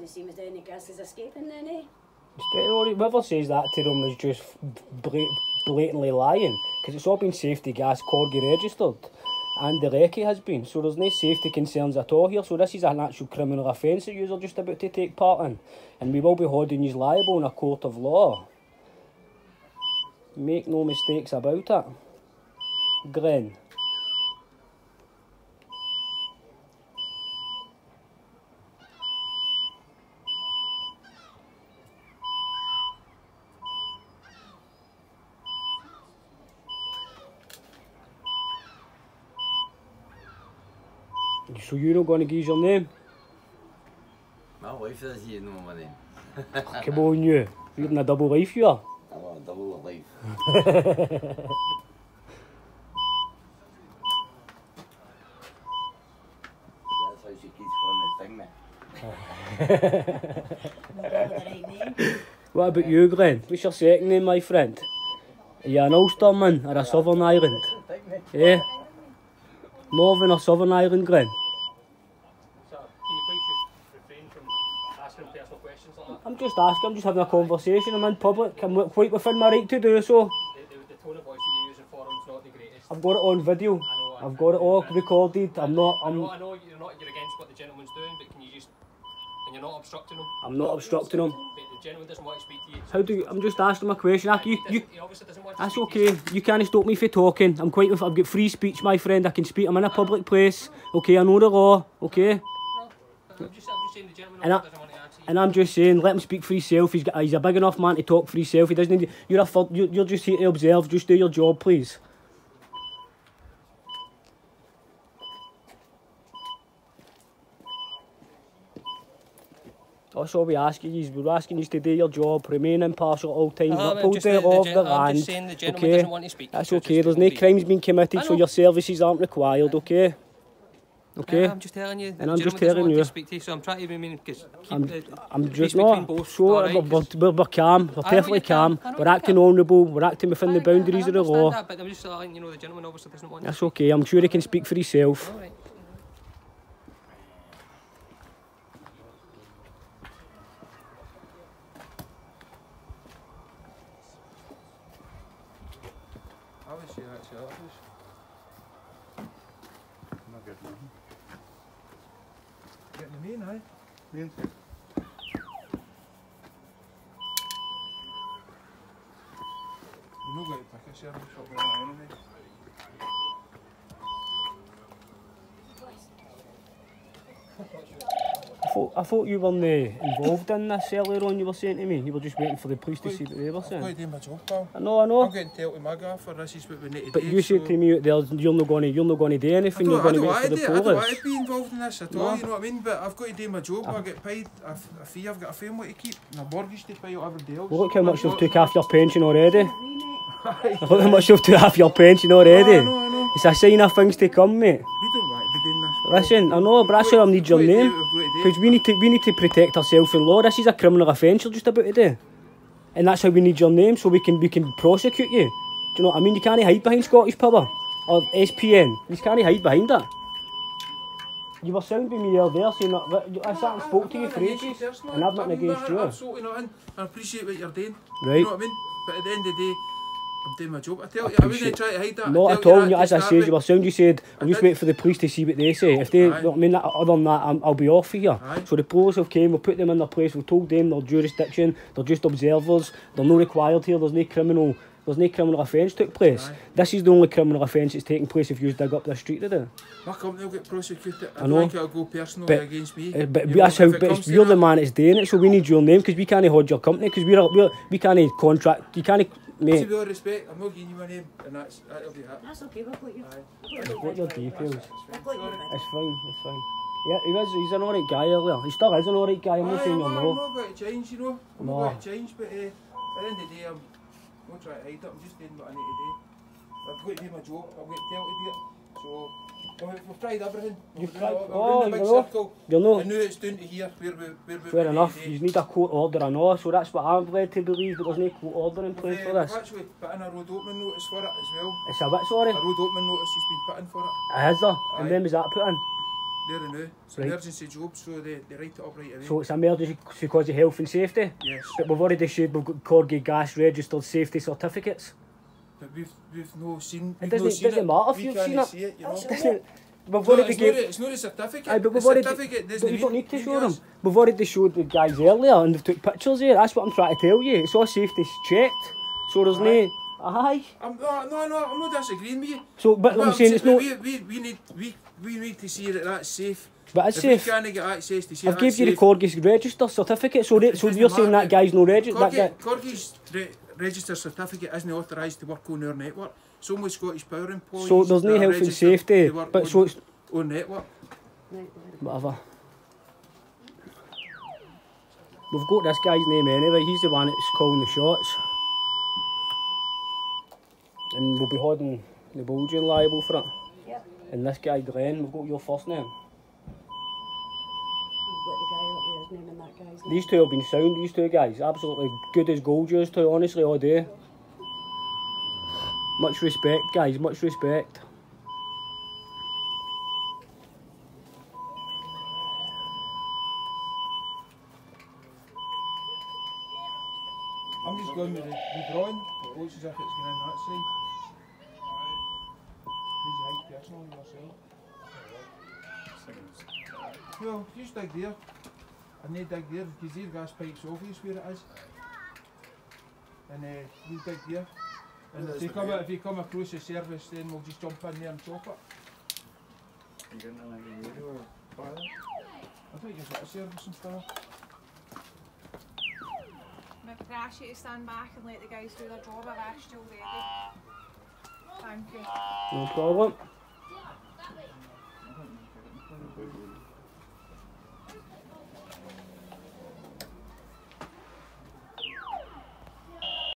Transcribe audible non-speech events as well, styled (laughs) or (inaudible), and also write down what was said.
Doesn't seem as though gas is escaping then, eh? Whoever says that to them is just blatantly lying because it's all been safety gas Corgi registered and the recce has been. So there's no safety concerns at all here. So this is an actual criminal offence that you're just about to take part in. And we will be holding you liable in a court of law. Make no mistakes about it. Gren. So you're not going to give your name? My wife says you know my name. Come on you. You're in a double life you are. I want a double life. That's how she keeps calling thing. What about you, Glenn? What's your second name, my friend? Are you an Ulsterman or a Southern Ireland? Yeah? Northern or Southern Ireland, Glenn? Sir, can you please just refrain from asking personal questions like that? I'm just asking, I'm just having a conversation. I'm in public. I'm quite within my right to do so. The, the, the tone of voice that you use in forums not the greatest. I've got it on video. I know. I've got it all recorded. I'm not. I know, I'm. I know you're not you're against what the gentleman's doing, but can you just and you're not obstructing him. I'm not obstructing him. But the gentleman doesn't want to speak to you. How do you, I'm just asking him a question. He you, you, he obviously doesn't want to that's okay. You can't stop me for talking. I'm quite. I've got free speech, my friend. I can speak. I'm in a public place. Okay, I know the law. Okay. No, I'm just, I'm just saying the gentleman And I- doesn't want to answer you. And I'm just saying, let him speak for himself. He's got, he's a big enough man to talk for himself. He doesn't need. You're a. You're, you're just here to observe. Just do your job, please. That's all we asking you. We're asking you to do your job, remain impartial at all times, No, I'm uphold just the saying law of the land. just saying the okay? doesn't want to speak. That's okay. There's no crimes being committed, so your services aren't required. Okay. Okay. Uh, I'm just telling you. And I'm just gentleman telling you. to speak to you, so I'm trying to remain keep I'm, the I'm just not. both. Sure, alright, we're, 'cause- we're, we're calm. We're I know perfectly you're calm. calm. We're acting calm. honourable. We're acting within the I- I- boundaries I of the law. That, but I'm just letting you know the gentleman obviously doesn't want. That's to okay. I'm sure he can speak for himself. All right. I was here actually. I was. Not good, man. Getting the main, aye? Main. You're not going to pick a service shop with that anyway. I (laughs) thought, I thought you weren't uh, involved in this earlier on. You were saying to me you were just waiting for the police to see what they were I've got to saying. my job, pal. I know, I I'm know. getting told to my gaffer, this is what we need to But do. you said so- to me there's, you're not going to you're not going to do I anything. don't, You're I going to wait for the do, I don't want police. to be involved in this at all, you know what I mean? But I've got to do my job, I get paid a, a fee, I've got a family to keep, and a mortgage to pay, whatever else. Well, look how much you've took off your pension already. (laughs) Look how much you've took off your pension already. I know, I know. It's a sign of things to come, mate. We don't want to be doing this. Listen, I know, but that's why I need your We've to do name. What we've got to do. Because we need to we need to protect ourselves in law. This is a criminal offence you're just about to do. And that's how we need your name so we can we can prosecute you. Do you know what I mean? You can't hide behind Scottish Power or SPN. You can't hide behind that. You were sounding me earlier there saying that, I sat and spoke to you for ages and I've nothing against you. Absolutely nothing. I appreciate what you're doing. Right. You know what I mean? But at the end of the day, I'm doing my job. I tell you, I wouldn't try to hide that. Not I at all. You, as I said, you were sound. You said, "I'll I just did. wait for the police to see what they say." If they. I mean, other than that, I'm, I'll be off here. Aye. So the police have came. We put them in their place. We told them their jurisdiction. They're just observers. They're not required here. There's no criminal. There's no criminal offence took place. Aye. This is the only criminal offence that's taking place if you dig up the street today. My company will get prosecuted. I, I know. think it'll go personally But- against me. Uh, but you that's how, but you're the man that's doing it, so we need your name because we can't hold your company because we're, we're we can't contract. You can't, See, mate. with all respect, I'm not giving you my name, and that's, that'll be that. That's okay, we'll put you. Aye. I've got your details. I've got you. It's fine. It's fine. Yeah, he is. He's an alright guy earlier. He still is an alright guy. I'm not saying I'm you're not, no. I'm not going to change, you know. I'm No. not going to change, but uh, at the end of the day, I'm not trying to hide it. I'm just doing what I need to do. I've got to do my job. I'm going to tell to do it. So, we've tried everything. You've tried? Oh, you know. You know. And now it's down to here where we... Where we Fair enough, you need a court order and all, so that's what I'm led to believe, that there's no court order in place for this. actually put in a road opening notice for it as well. It's a bit sorry? A road opening notice has been put in for it. It is though? And when was that put in? There and now. It's right. an emergency job, so they, they write it up right away. So it's emergency because of health and safety? Yes. But we've already issued, we've got Corgi Gas registered safety certificates. But we've, we've no seen It we've no doesn't- seen doesn't it. matter if we you've seen it. see it, you know. (laughs) Doesn't? We've No, already it's, not, gave. a- it's not a certificate. Aye, but the already. certificate doesn't But you don't need to show them. We've already showed the guys earlier and they've took pictures here. That's what I'm trying to tell you. It's all safety checked. So there's Aye. no. Aye. I'm, no, no, no, I'm not disagreeing with you. So, but What I'm saying it's not. we, we, we, need, we, we need to see that that's safe. But it's if safe. we can't get access to see I've gave you the Corgis register certificate. So, It so you're saying that guy's no register. That guy. Corgi's re- registered certificate isn't authorised to work on our network. Some with Scottish Power employees. So there's no that are health and safety. to work But on, so it's on network. Whatever. We've got this guy's name anyway. He's the one that's calling the shots. And we'll be holding the Belgian liable for it. Yep. And this guy Glenn, we've got your first name. We've got the guy up there, his name and that guy's name. These two have been sound, these two guys. Absolutely good as gold, yours two, honestly, all day. Much respect, guys, much respect. I'm just going with the, the drawing. It looks as if it's going in that side. Who's the height person on your? Well, you just dig there, and they dig there, because their gas pipe's obvious where it is. And uh, you dig there. And if you, come, if you come across the service, then we'll just jump in there and chop it. I think you've got a service and stuff. Maybe I ask you to stand back and let the guys do their job. I've asked you already. Thank you. No problem.